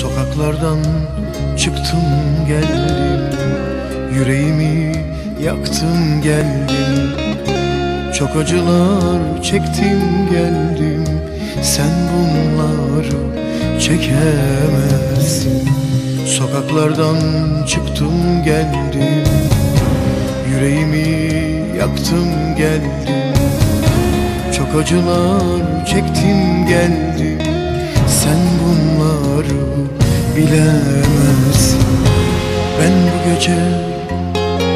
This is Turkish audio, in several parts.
Sokaklardan çıktım geldim. Yüreğimi yaktım geldim. Çok acılar çektim geldim. Sen bunları çekemezsin. Sokaklardan çıktım geldim. Yüreğimi yaktım geldim. Çok acılar çektim geldim Sen bunları bilemezsin. Ben bu gece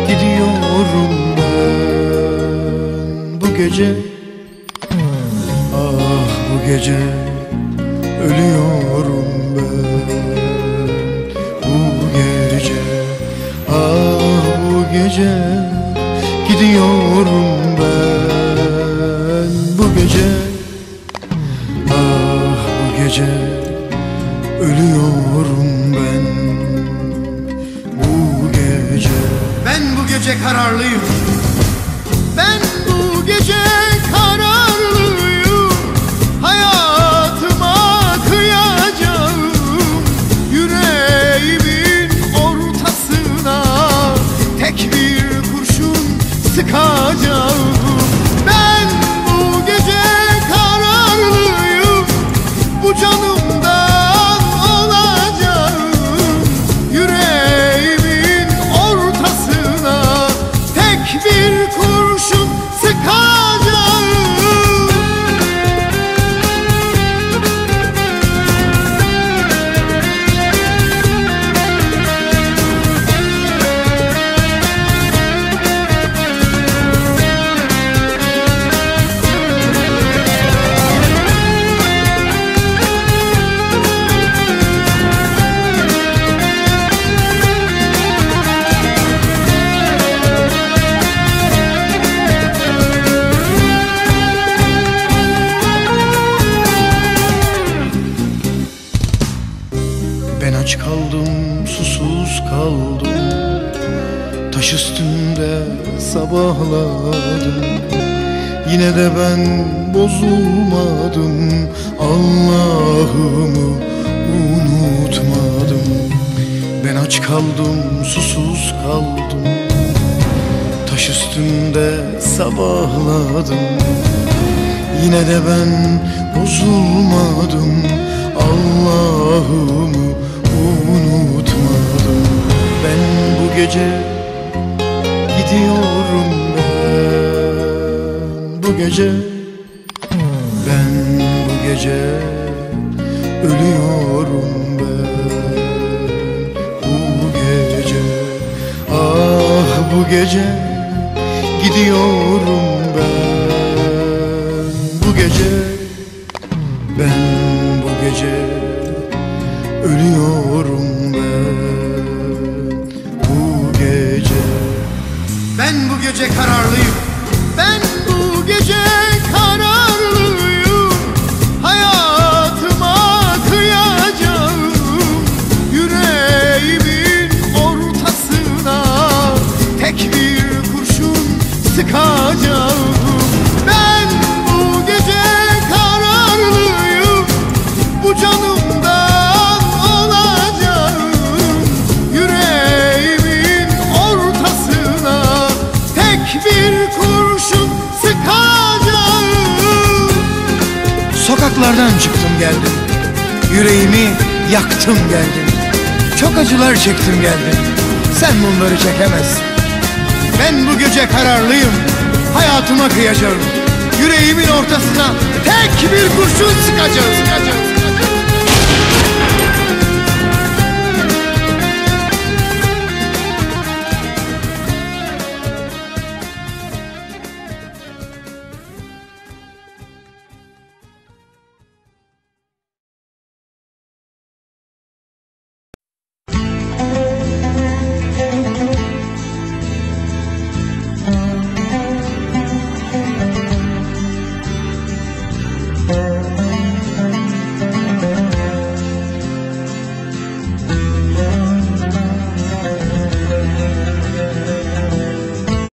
gidiyorum ben. Bu gece Ah bu gece ölüyorum ben. Bu gece Ah bu gece gidiyorum Ben aç kaldım, susuz kaldım. Taş üstünde sabahladım. Yine de ben bozulmadım. Allah'ımı unutmadım. Ben aç kaldım, susuz kaldım. Taş üstünde sabahladım. Yine de ben bozulmadım gece gidiyorum ben. Bu gece ben bu gece ölüyorum ben. Bu gece ah bu gece gidiyorum ben. Bu gece ben bu gece ölüyorum Ben bu gece kararlıyım Sokaklardan çıktım geldim. Yüreğimi yaktım geldim. Çok acılar çektim geldim. Sen bunları çekemezsin. Ben bu gece kararlıyım. Hayatıma kıyacağım. Yüreğimin ortasına tek bir kurşun sıkacağım sıkacağım